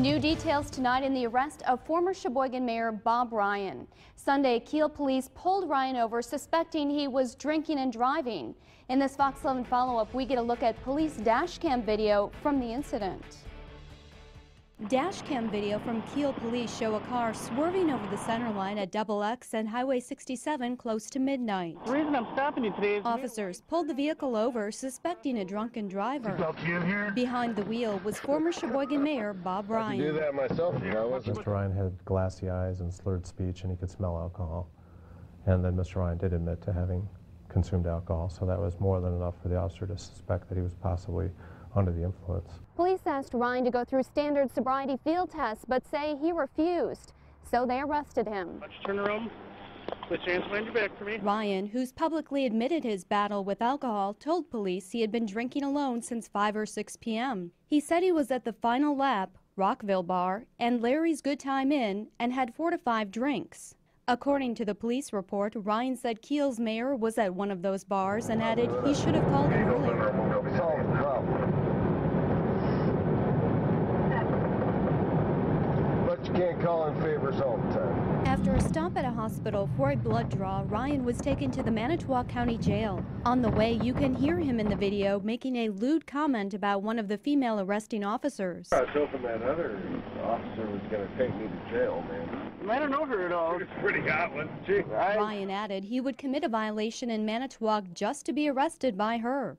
New details tonight in the arrest of former Sheboygan Mayor Bob Ryan. Sunday, Kiel police pulled Ryan over suspecting he was drinking and driving. In this Fox 11 follow-up, we get a look at police dash cam video from the incident. Dash cam video from Kiel police show a car swerving over the center line at Double X and Highway 67 close to midnight. The reason I'm stopping you today is Officers pulled the vehicle over suspecting a drunken driver. Behind the wheel was former Sheboygan Mayor Bob Ryan. do Ryan. that myself, you know, Mr. Ryan had glassy eyes and slurred speech, and he could smell alcohol. And then Mr. Ryan did admit to having consumed alcohol, so that was more than enough for the officer to suspect that he was possibly under the influence. Police asked Ryan to go through standard sobriety field tests, but say he refused. So they arrested him. Let's turn around. Put your hands behind your back for me. Ryan, who's publicly admitted his battle with alcohol, told police he had been drinking alone since 5 or 6 p.m. He said he was at the Final Lap, Rockville Bar, and Larry's Good Time Inn and had four to five drinks. According to the police report, Ryan said Kiel's mayor was at one of those bars and added he should have called him earlier. Solve the problem. But you can't call in favors all the time. After a stop at a hospital for a blood draw, Ryan was taken to the Manitowoc County Jail. On the way, you can hear him in the video making a lewd comment about one of the female arresting officers. I was hoping that other officer was gonna take me to jail, man. I don't know her at all. It's pretty hot, one. Gee, she? I, Ryan added he would commit a violation in Manitowoc just to be arrested by her.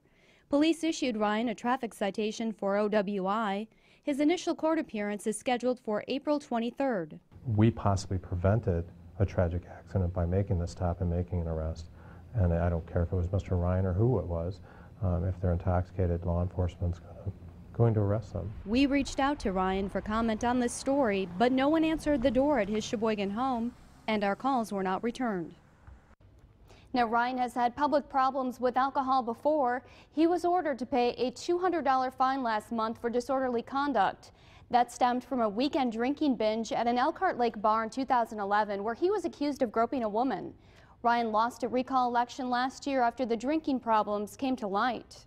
Police issued Ryan a traffic citation for OWI. His initial court appearance is scheduled for April 23rd. We possibly prevented a tragic accident by making the stop and making an arrest. And I don't care if it was Mr. Ryan or who it was. Um, if they're intoxicated, law enforcement's gonna, going to arrest them. We reached out to Ryan for comment on this story, but no one answered the door at his Sheboygan home, and our calls were not returned. Now, Ryan has had public problems with alcohol before. He was ordered to pay a $200 fine last month for disorderly conduct. That stemmed from a weekend drinking binge at an Elkhart Lake bar in 2011 where he was accused of groping a woman. Ryan lost a recall election last year after the drinking problems came to light.